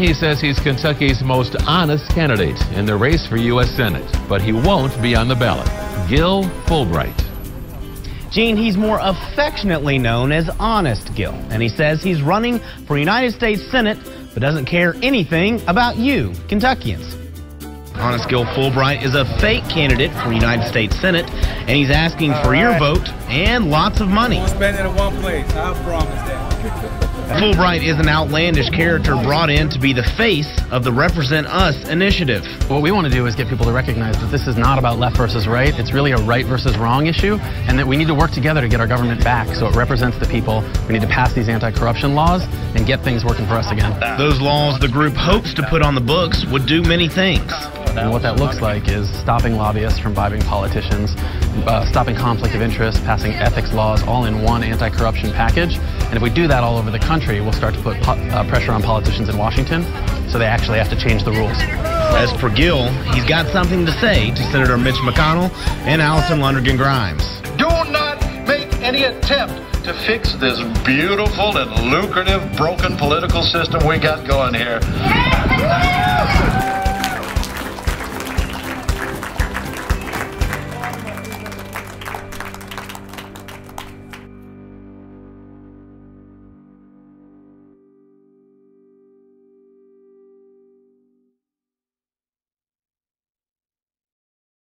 He says he's Kentucky's most honest candidate in the race for U.S. Senate, but he won't be on the ballot. Gil Fulbright. Gene, he's more affectionately known as Honest Gil, and he says he's running for United States Senate, but doesn't care anything about you, Kentuckians. Honest Gil Fulbright is a fake candidate for United States Senate, and he's asking for your vote and lots of money. Won't spend it in one place. I promise that. Fulbright is an outlandish character brought in to be the face of the RepresentUs initiative. What we want to do is get people to recognize that this is not about left versus right. It's really a right versus wrong issue, and that we need to work together to get our government back so it represents the people. We need to pass these anti corruption laws and get things working for us again. Those laws the group hopes to put on the books would do many things. And what that looks like is stopping lobbyists from bribing politicians, uh, stopping conflict of interest, passing ethics laws, all in one anti corruption package. And if we do that all over the country, we'll start to put po- uh, pressure on politicians in Washington so they actually have to change the rules. As for Gil, he's got something to say to Senator Mitch McConnell and Alison Lundergan Grimes. Do not make any attempt to fix this beautiful and lucrative broken political system we got going here.